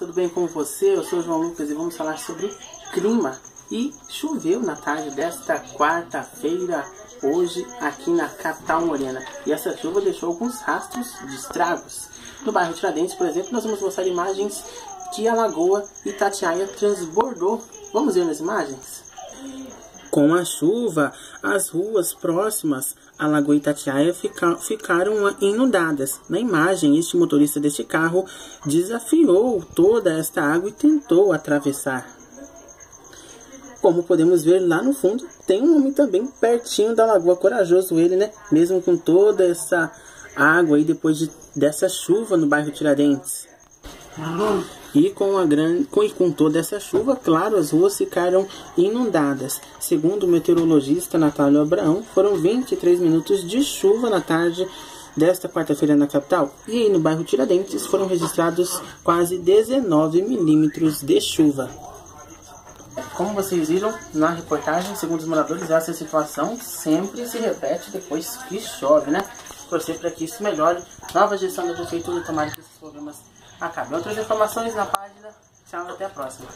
tudo bem com você? Eu sou o João Lucas e vamos falar sobre clima. E choveu na tarde desta quarta-feira, hoje, aqui na capital morena. E essa chuva deixou alguns rastros de estragos. No bairro Tiradentes, por exemplo, nós vamos mostrar imagens que a lagoa Itatiaia transbordou. Vamos ver nas imagens? Com a chuva, as ruas próximas à Lagoa Itatiaia fica, ficaram inundadas. Na imagem, este motorista deste carro desafiou toda esta água e tentou atravessar. Como podemos ver lá no fundo, tem um homem também pertinho da lagoa, corajoso ele, né? Mesmo com toda essa água aí depois de, dessa chuva no bairro Tiradentes. E com, a grande, com, com toda essa chuva, claro, as ruas ficaram inundadas. Segundo o meteorologista Natália Abraão, foram 23 minutos de chuva na tarde desta quarta-feira na capital. E no bairro Tiradentes foram registrados quase 19 milímetros de chuva. Como vocês viram na reportagem, segundo os moradores, essa situação sempre se repete depois que chove, né? Torcer para que isso melhore. Nova gestão da prefeitura, tomara que esses problemas acabem. Outras informações na página. Tchau, até a próxima.